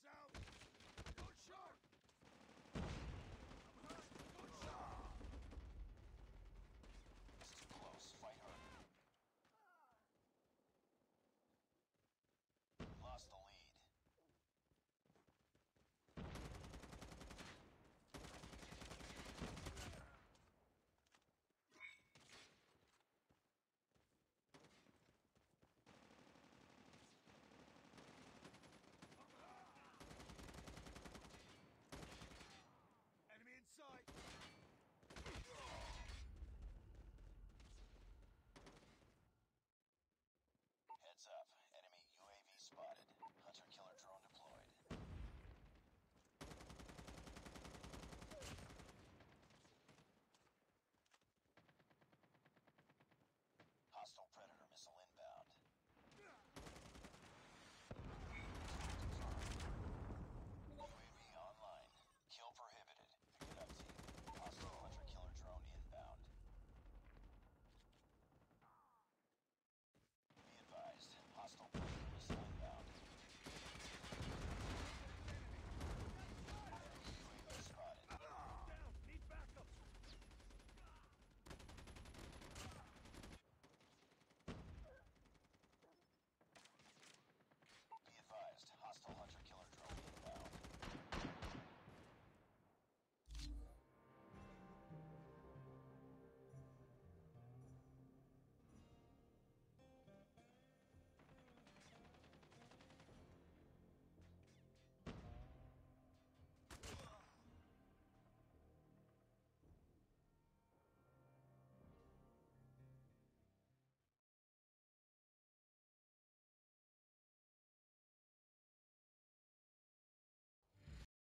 Out!